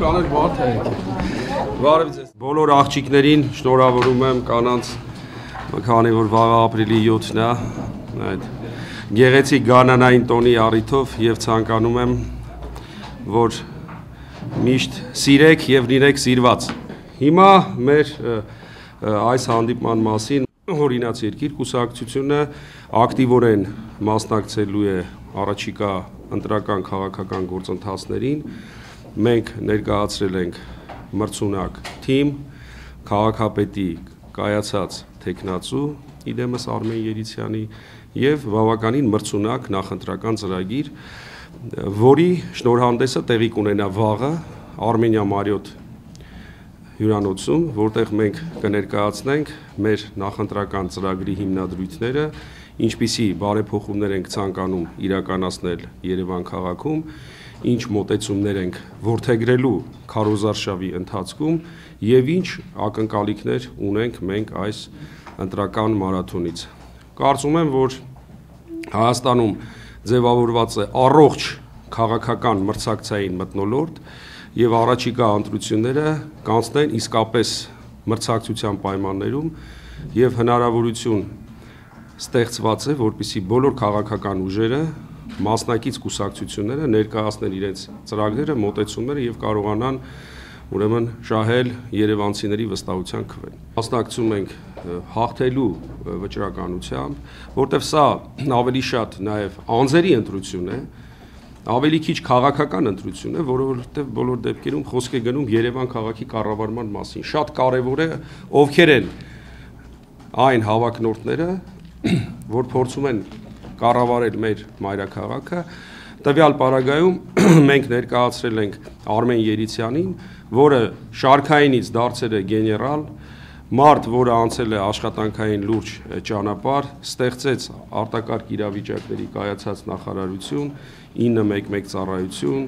կաներ բարդ է Բարև ձեզ։ Բոլոր աղջիկներին շնորհավորում եմ կանանց քանի որ վաղ ապրիլի 7-ն է այդ գեղեցիկ գանանային տոնի առիթով եւ ցանկանում եմ որ միշտ սիրեք եւ լինեք սիրված։ Հիմա մեր այս հանդիպման մասին օրինաց երկիր կուսակցությունը ակտիվորեն մասնակցելու է առաջիկա ընտրական քաղաքական գործընթացներին մենք ներկայացրել ենք մրցունակ թիմ քաղաքապետի կայացած տեխնացու իդեմս Արմեն Երիցյանի եւ բավականին մրցունակ նախընտրական ծրագիր, որի շնորհանդեսը տեղի կունենա վաղը Արմենիա Մարիոտ հյուրանոցում, որտեղ մենք կներկայացնենք մեր նախընտրական ծրագրի հիմնադրույթները, ինչպիսի բարեփոխումներ ենք ցանկանում իրականացնել Երևան քաղաքում, ինչ մոտեցումներ ենք որթեգրելու քարոզարշավի ընթացքում եւ ինչ ակնկալիքներ ունենք մենք այս ընտրական մարաթոնից։ Կարծում եմ, որ Հայաստանում ձևավորված է առողջ քաղաքական մրցակցային մտնոլորտ եւ առաջիկա ընտրությունները կանցնեն իսկապես մրցակցության պայմաններում եւ հնարավորություն ստեղծված է, որպիսի բոլոր քաղաքական ուժերը մասնակից կուսակցությունները ներկայացնեն իրենց ծրագրերը, մոտեցումները եւ կարողանան ուրեմն շահել Երևանցիների վստահության քվեն։ Մասնակցում ենք հաղթելու վճռականությամբ, որտեվ սա ավելի շատ նաև անձերի ընտրություն է, ավելի քիչ քաղաքական ընտրություն է, որովհետև բոլոր դեպքերում խոսք է գնում Երևան քաղաքի կառավարման մասին։ Շատ կարևոր է ովքեր են այն հավակնորդները, որ փորձում են կառավարել մեր մայրաքաղաքը։ Տվյալ պարագայում մենք ներկայացրել ենք Արմեն Երիցյանին, որը շարքայինից դարձել է գեներալ, մարդ, որը անցել է աշխատանքային լուրջ ճանապարհ, ստեղծեց արտակարգ իրավիճակների կայացած նախարարություն, 911 ծառայություն,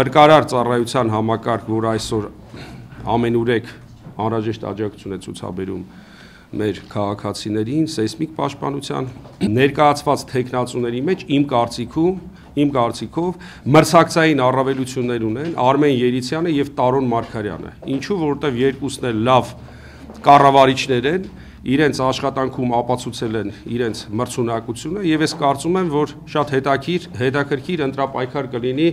հրկարար ծառայության համակարգ, որ այսօր ամենուրեք անհրաժեշտ աջակցություն է ցուցաբերում մեր քաղաքացիներին սեյսմիկ պաշտպանության ներկայացված տեխնացուների մեջ իմ կարծիքում իմ կարծիքով մրցակցային առավելություններ ունեն Արմեն Երիցյանը եւ Տարոն Մարկարյանը։ Ինչու, որովհետեւ երկուսն էլ լավ կառավարիչներ են, իրենց աշխատանքում ապացուցել են իրենց մրցունակությունը եւ ես կարծում եմ, որ շատ հետաքրքիր հետաքրքիր ընտրապայքար կլինի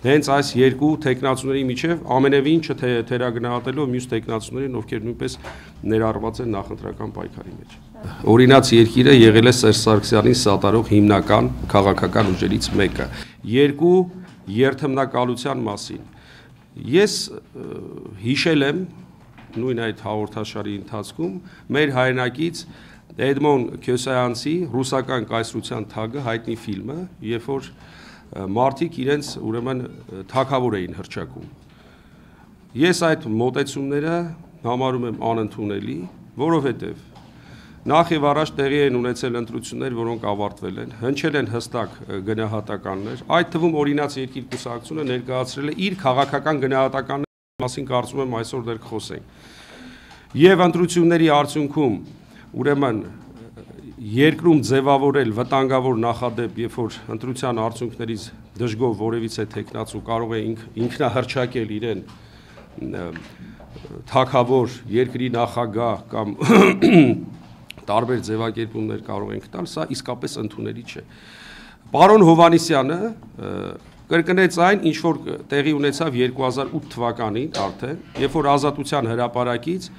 հենց այս երկու տեխնացուների միջև ամենևին չթերագնահատելով մյուս տեխնացուներին, ովքեր նույնպես ներառված են նախընտրական պայքարի մեջ։ Օրինաց երկիրը եղել է Սերժ Սարգսյանի սատարող հիմնական քաղաքական ուժերից մեկը։ Երկու երթմնակալության մասին։ Ես հիշել եմ նույն այդ հաղորդաշարի ընթացքում մեր հայրենակից Էդմոն Քյոսայանցի ռուսական կայսրության թագը հայտնի ֆիլմը, երբ որ մարդիկ իրենց ուրեմն թակավոր էին հրճակում։ Ես այդ մոտեցումները համարում եմ անընդունելի, որովհետև նախ եւ առաջ տեղի են ունեցել ընտրություններ, որոնք ավարտվել են, հնչել են հստակ գնահատականներ, այդ թվում օրինաց երկիր կուսակցությունը ներկայացրել է իր քաղաքական գնահատականների մասին կարծում եմ այսօր դեռ խոսենք։ Եվ ընտրությունների արդյունքում ուրեմն երկրում ձևավորել վտանգավոր նախադեպ, երբ որ ընտրության արդյունքներից դժգոհ որևիցե տեխնացու կարող է ինք, ինքնահրճակել իրեն թակավոր երկրի նախագահ կամ տարբեր ձևակերպումներ կարող են տալ, սա իսկապես ընդունելի չէ։ Պարոն Հովանիսյանը կրկնեց այն, ինչ որ տեղի ունեցավ 2008 թվականին արդեն, երբ որ ազատության հրապարակից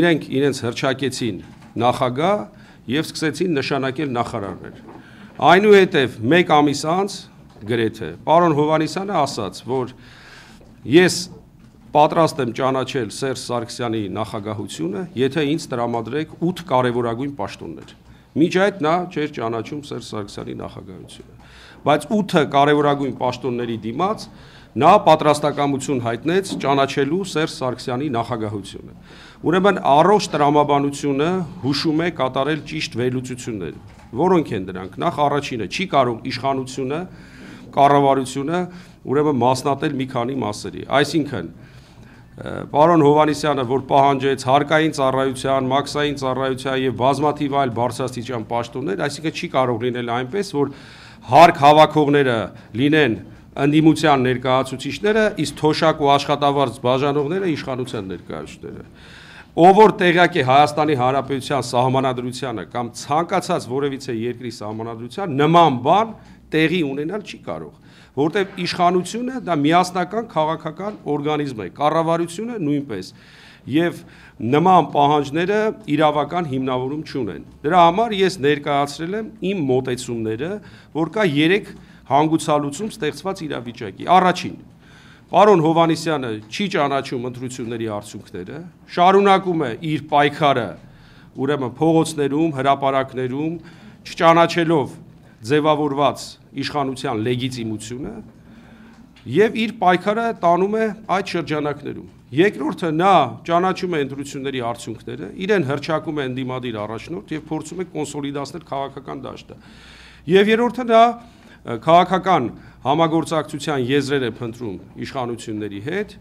իրենք իրենց հրճակեցին նախագահ եւ սկսեցին նշանակել նախարարներ։ Այնուհետև 1 ամիս անց գրեթե պարոն Հովանիսյանը ասաց, որ ես պատրաստ եմ ճանաչել Սերժ Սարգսյանի նախագահությունը, եթե ինձ տրամադրեք 8 կարևորագույն պաշտոններ։ Միջ այդ նա չէր ճանաչում Սերժ Սարգսյանի նախագահությունը։ Բայց 8 կարևորագույն պաշտոնների դիմաց նա պատրաստակամություն հայտնեց ճանաչելու Սերժ Սարգսյանի նախագահությունը։ Ուրեմն առողջ տրամաբանությունը հուշում է կատարել ճիշտ վերլուծություններ։ Որոնք են դրանք։ Նախ առաջինը չի կարող իշխանությունը, կառավարությունը ուրեմն մասնատել մի քանի մասերի։ Այսինքն Պարոն Հովանիսյանը, որ պահանջեց հարկային ծառայության, մաքսային ծառայության եւ բազմաթիվ այլ բարձրաստիճան պաշտոններ, այսինքն չի կարող լինել այնպես, որ հարկ հավաքողները լինեն ընդդիմության ներկայացուցիչները, իսկ թոշակ ու աշխատավարձ բաժանողները իշխանության ներկայացուցիչները ով որ տեղյակ է Հայաստանի Հանրապետության սահմանադրությանը կամ ցանկացած որևիցե երկրի սահմանադրության նման բան տեղի ունենալ չի կարող որտեղ իշխանությունը դա միասնական քաղաքական օրգանիզմ է կառավարությունը նույնպես եւ նման պահանջները իրավական հիմնավորում չունեն դրա համար ես ներկայացրել եմ իմ մոտեցումները որ կա 3 հանգուցալուծում ստեղծված իրավիճակի առաջին Պարոն Հովանիսյանը չի ճանաչում ընտրությունների արդյունքները, շարունակում է իր պայքարը ուրեմն փողոցներում, հրապարակներում, չճանաչելով ձևավորված իշխանության լեգիտիմությունը եւ իր պայքարը տանում է այդ շրջանակներում։ Երկրորդը նա ճանաչում է ընտրությունների արդյունքները, իրեն հրճակում է ընդդիմադիր առաջնորդ եւ փորձում է կոնսոլիդացնել քաղաքական դաշտը։ Եվ երրորդը նա քաղաքական համագործակցության եզրեր է փնտրում իշխանությունների հետ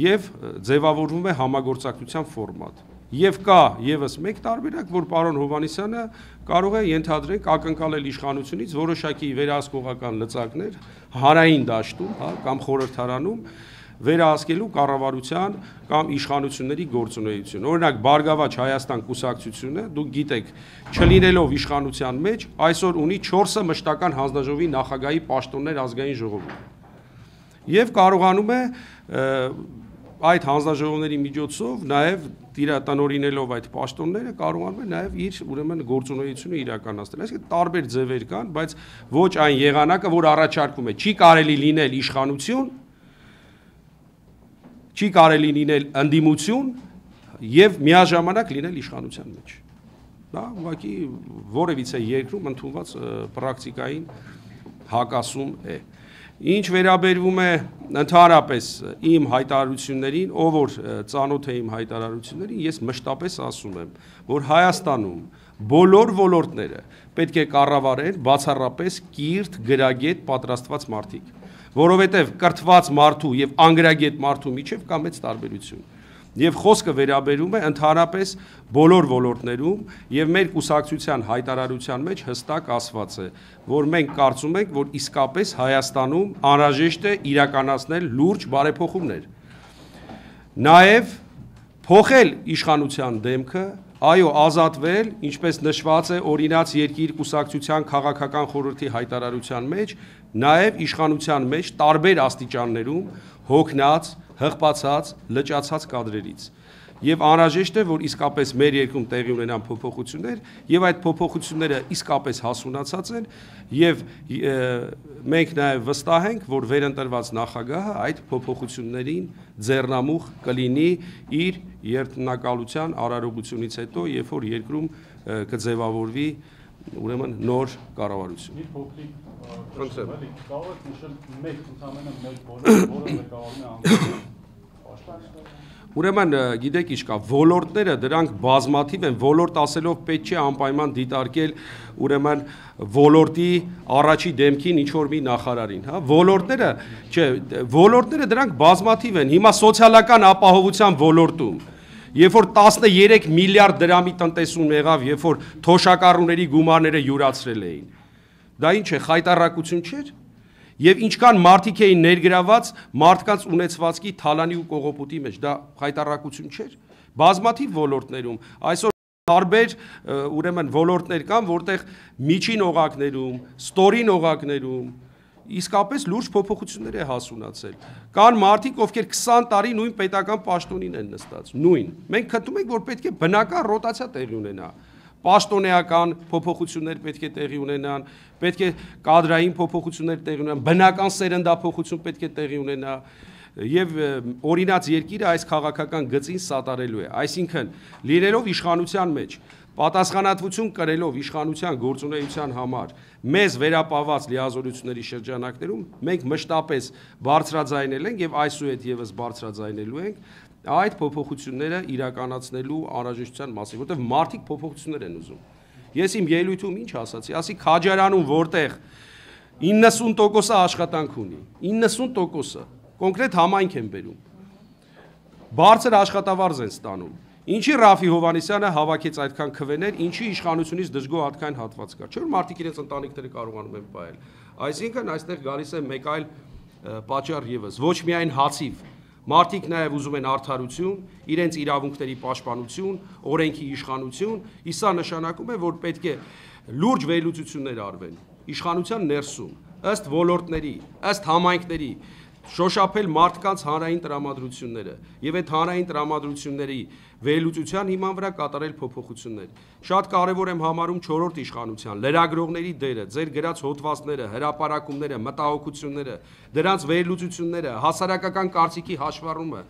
եւ ձևավորվում է համագործակցության ֆորմատ։ Եվ կա եւս մեկ տարբերակ, որ պարոն Հովանիսյանը կարող է ենթադրենք ակնկալել իշխանությունից որոշակի վերահսկողական լծակներ հարային դաշտում, հա, կամ խորհրդարանում վերահսկելու կառավարության կամ իշխանությունների գործունեություն։ Օրինակ Բարգավաճ Հայաստան կուսակցությունը, դուք գիտեք, չլինելով իշխանության մեջ, այսօր ունի 4-ը մշտական հանձնաժողովի նախագահի պաշտոններ ազգային ժողովում։ Եվ կարողանում է այդ հանձնաժողովների միջոցով նաև տիրատնորինելով այդ պաշտոնները կարողանում է նաև իր ուրեմն գործունեությունը իրականացնել։ Այսինքն տարբեր ձևեր կան, բայց ոչ այն եղանակը, որ առաջարկում է, չի կարելի լինել իշխանություն, չի կարելի լինել ընդդիմություն եւ միաժամանակ լինել իշխանության մեջ։ Դա ուղղակի որևիցե երկրում ընդունված պրակտիկային հակասում է։ Ինչ վերաբերվում է ընդհանրապես իմ հայտարարություններին, ով որ ծանոթ է իմ հայտարարություններին, ես մշտապես ասում եմ, որ Հայաստանում բոլոր ոլորտները պետք է կառավարեն բացառապես կիրթ, գրագետ պատրաստված մարդիկ որովհետև կրթված մարդու եւ անգրագետ մարդու միջև կա մեծ տարբերություն։ Եվ խոսքը վերաբերում է ընդհանրապես բոլոր ոլորտներում եւ մեր կուսակցության հայտարարության մեջ հստակ ասված է, որ մենք կարծում ենք, որ իսկապես Հայաստանում անհրաժեշտ է իրականացնել լուրջ բարեփոխումներ։ Նաեւ փոխել իշխանության դեմքը, այո, ազատվել, ինչպես նշված է օրինաց երկիր կուսակցության քաղաքական խորհրդի հայտարարության մեջ, նաև իշխանության մեջ տարբեր աստիճաններում հոգնած, հղպացած, լճացած կադրերից եւ անհրաժեշտ է որ իսկապես մեր երկրում տեղի ունենան փոփոխություններ եւ այդ փոփոխությունները իսկապես հասունացած են եւ մենք նաեւ վստահ ենք որ վերընտրված նախագահը այդ փոփոխություններին ձեռնամուխ կլինի իր երթնակալության արարողությունից հետո երբ որ երկրում կձևավորվի ուրեմն նոր կառավարություն։ Մի փոքրիկ Խնդրեմ։ Կարող եք նշել մեկ, ընդամենը մեկ բոլոր, որը ղեկավարում է անգամ Ուրեմն գիտեք ինչ կա, ոլորտները դրանք բազմաթիվ են, ոլորտ ասելով պետք չէ անպայման դիտարկել ուրեմն ոլորտի առաջի դեմքին ինչ որ մի նախարարին, հա? Ոլորտները, չէ, ոլորտները դրանք բազմաթիվ են։ Հիմա սոցիալական ապահովության ոլորտում Երբ որ 13 միլիարդ դրամի տնտեսում եղավ, երբ որ թոշակառուների գումարները յուրացրել էին Դա ինչ է, խայտարակություն չէր։ Եվ ինչքան մարդիկ էին ներգրաված մարդկանց ունեցվածքի թալանի ու կողոպուտի մեջ, դա խայտարակություն չէր։ Բազմաթիվ ոլորտներում այսօր տարբեր ուրեմն ոլորտներ կան, որտեղ միջին օղակներում, ստորին օղակներում իսկապես լուրջ փոփոխություններ է հասունացել։ Կան մարդիկ, ովքեր 20 տարի նույն պետական պաշտոնին են նստած, նույն։ Մենք քտում ենք, որ պետք է բնական ռոտացիա տեղի ունենա պաշտոնեական փոփոխություններ պետք է տեղի ունենան, պետք է կադրային փոփոխություններ տեղի ունենան, բնական սերնդափոխություն պետք է տեղի ունենա եւ օրինաց երկիրը այս քաղաքական գծին սատարելու է այսինքն լինելով իշխանության մեջ պատասխանատվություն կրելով իշխանության գործունեության համար մեզ վերապահված լիազորությունների շրջանակներում մենք մշտապես բարձրաձայնել ենք եւ այսուհետ եւս բարձրաձայնելու ենք այդ փոփոխությունները իրականացնելու անհրաժեշտության մասին, որտեղ մարդիկ փոփոխություններ են ուզում։ Ես իմ ելույթում ինչ ասացի, ասի Քաջարանում որտեղ 90%-ը աշխատանք ունի, 90%-ը կոնկրետ համայնք են բերում։ Բարձր աշխատավարձ են ստանում։ Ինչի Ռաֆի Հովանեսյանը հավաքեց այդքան քվեներ, ինչի իշխանությունից դժգոհ այդքան հատված կա։ Չէ՞ որ մարդիկ իրենց ընտանիքները կարողանում են պահել։ Այսինքն այստեղ գալիս է մեկ այլ պատճառ եւս ոչ միայն հացիվ Մարդիկ նաև ուզում են արդարություն, իրենց իրավունքների պաշտպանություն, օրենքի իշխանություն, իսկ սա նշանակում է, որ պետք է լուրջ վերլուծություններ արվեն իշխանության ներսում, ըստ ոլորտների, ըստ համայնքների, շոշափել մարդկանց հանրային տրամադրությունները եւ այդ հանրային տրամադրությունների վերլուծության հիման վրա կատարել փոփոխություններ։ Շատ կարեւոր եմ համարում 4-րդ իշխանության լրագրողների դերը, ձեր գրած հոդվածները, հրապարակումները, մտահոգությունները, դրանց վերլուծությունները, հասարակական կարծիքի հաշվառումը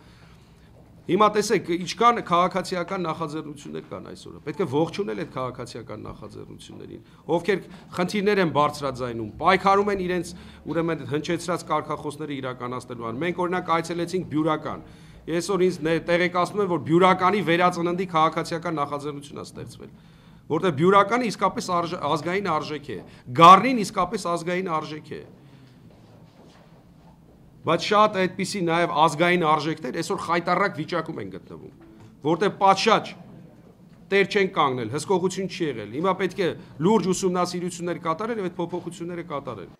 Հիմա տեսեք, ինչքան քաղաքացիական նախաձեռնություններ կան այսօր։ Պետք է ողջունել այդ քաղաքացիական նախաձեռնություններին, ովքեր խնդիրներ են բարձրաձայնում, պայքարում են իրենց ուրեմն հնչեցրած կարգախոսները իրականացնելու համար։ Մենք օրինակ այցելեցինք Բյուրական։ Այսօր ինձ տեղեկացնում են, որ Բյուրականի վերածննդի քաղաքացիական նախաձեռնություն է ստեղծվել որտեղ բյուրականը իսկապես ազգային արժեք է, գառնին իսկապես ազգային արժեք է բայց շատ այդպիսի նաև ազգային արժեքներ այսօր խայտարակ վիճակում են գտնվում, որտեղ պատշաճ տեր չեն կանգնել, հսկողություն չի եղել։ Հիմա պետք է լուրջ ուսումնասիրություններ կատարել եւ այդ փոփոխությունները կատարել։